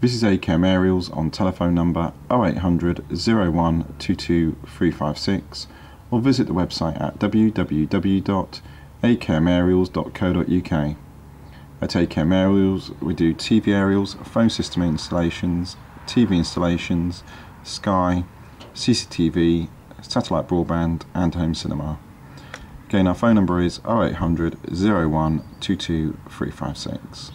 This is AKM Aerials on telephone number 0800 01 22356 or visit the website at www.akmaerials.co.uk. At AKM Aerials we do TV aerials, phone system installations, TV installations, Sky, CCTV, satellite broadband and home cinema. Again our phone number is 0800 01 22356.